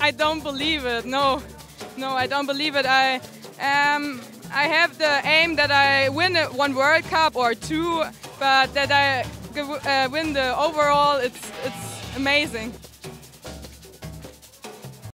I don't believe it. No, no, I don't believe it. I um, I have the aim that I win one World Cup or two, but that I uh, win the overall. It's it's amazing.